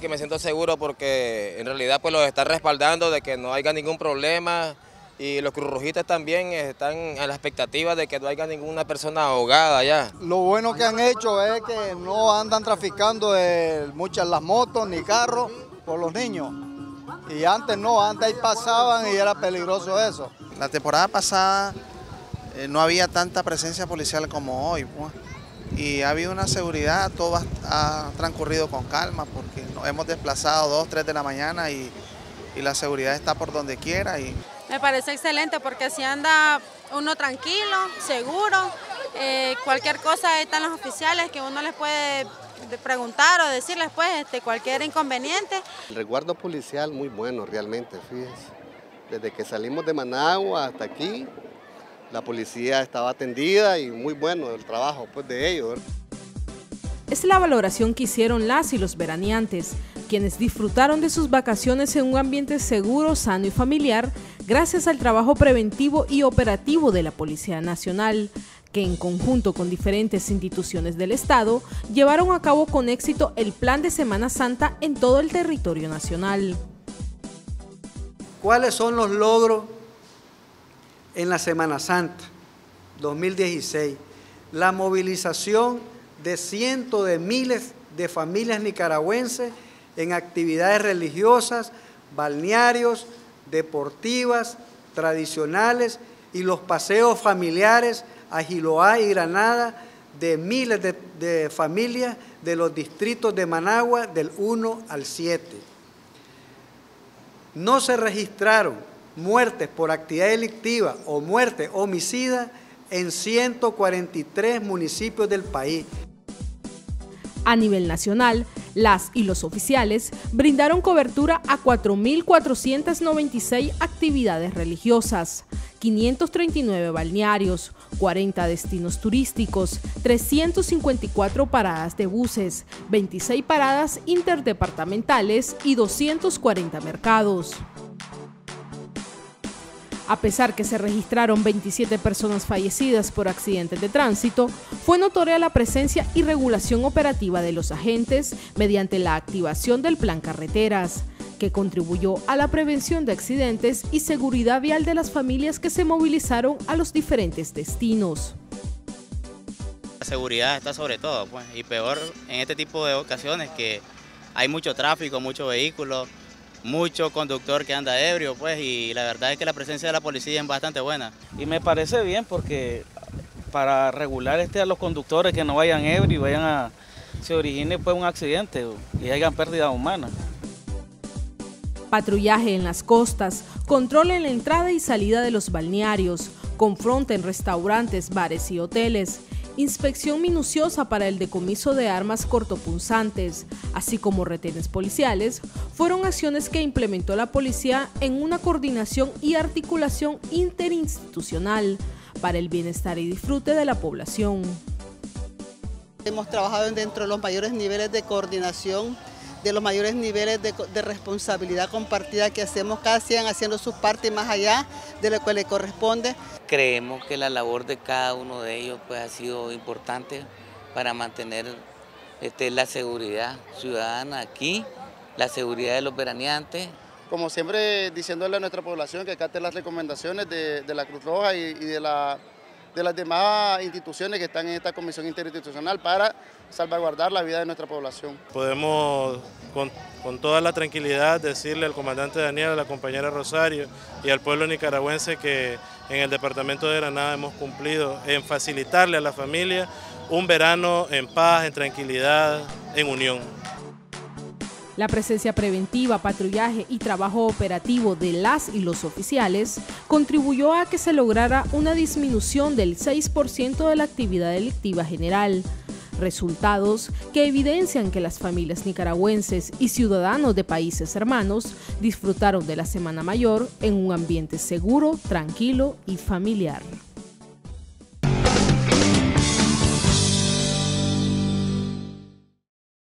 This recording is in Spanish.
Que me siento seguro porque en realidad pues los está respaldando de que no haya ningún problema y los cruzrojistas también están a la expectativa de que no haya ninguna persona ahogada allá. Lo bueno que han hecho es que no andan traficando muchas las motos ni carros por los niños. Y antes no, antes ahí pasaban y era peligroso eso. La temporada pasada eh, no había tanta presencia policial como hoy. Pues y ha habido una seguridad, todo ha, transcurrido con calma porque nos hemos desplazado dos, tres de la mañana y, la seguridad está por donde quiera. Y... Me parece excelente porque así anda uno tranquilo, seguro, eh, cualquier cosa están los oficiales que uno les puede preguntar o decirles pues este, cualquier inconveniente. El resguardo policial muy bueno realmente, fíjense. Desde que salimos de Managua hasta aquí, la policía estaba atendida y muy bueno el trabajo pues, de ellos. Es la valoración que hicieron las y los veraneantes, quienes disfrutaron de sus vacaciones en un ambiente seguro, sano y familiar, gracias al trabajo preventivo y operativo de la Policía Nacional, que en conjunto con diferentes instituciones del Estado llevaron a cabo con éxito el plan de Semana Santa en todo el territorio nacional. ¿Cuáles son los logros en la Semana Santa 2016, la movilización de cientos de miles de familias nicaragüenses en actividades religiosas, balnearios, deportivas, tradicionales y los paseos familiares a Giloá y Granada de miles de, familias de los distritos de Managua del 1 al 7. No se registraron muertes por actividad delictiva o muerte homicida en 143 municipios del país. A nivel nacional, las y los oficiales brindaron cobertura a 4.496 actividades religiosas, 539 balnearios, 40 destinos turísticos, 354 paradas de buses, 26 paradas interdepartamentales y 240 mercados. A pesar que se registraron 27 personas fallecidas por accidentes de tránsito, fue notoria la presencia y regulación operativa de los agentes mediante la activación del Plan Carreteras, que contribuyó a la prevención de accidentes y seguridad vial de las familias que se movilizaron a los diferentes destinos. La seguridad está sobre todo, pues, y peor en este tipo de ocasiones que hay mucho tráfico, muchos vehículos, mucho conductor que anda ebrio, pues, y la verdad es que la presencia de la policía es bastante buena. Y me parece bien porque para regular este a los conductores que no vayan ebrios y vayan a se origine pues un accidente y hayan pérdida humana. Patrullaje en las costas, control en la entrada y salida de los balnearios, confronta en restaurantes, bares y hoteles, inspección minuciosa para el decomiso de armas cortopunzantes, así como retenes policiales, fueron acciones que implementó la policía en una coordinación y articulación interinstitucional para el bienestar y disfrute de la población. Hemos trabajado dentro de los mayores niveles de coordinación de los mayores niveles de, responsabilidad compartida que hacemos, cada quien haciendo su parte más allá de lo que le corresponde. Creemos que la labor de cada uno de ellos pues, ha sido importante para mantener este, la seguridad ciudadana aquí, la seguridad de los veraneantes. Como siempre diciéndole a nuestra población que acate las recomendaciones de, la Cruz Roja y de la de las demás instituciones que están en esta comisión interinstitucional para salvaguardar la vida de nuestra población. Podemos con, toda la tranquilidad decirle al comandante Daniel, a la compañera Rosario y al pueblo nicaragüense que en el departamento de Granada hemos cumplido en facilitarle a la familia un verano en paz, en tranquilidad, en unión. La presencia preventiva, patrullaje y trabajo operativo de las y los oficiales contribuyó a que se lograra una disminución del 6% de la actividad delictiva general. Resultados que evidencian que las familias nicaragüenses y ciudadanos de países hermanos disfrutaron de la Semana Mayor en un ambiente seguro, tranquilo y familiar.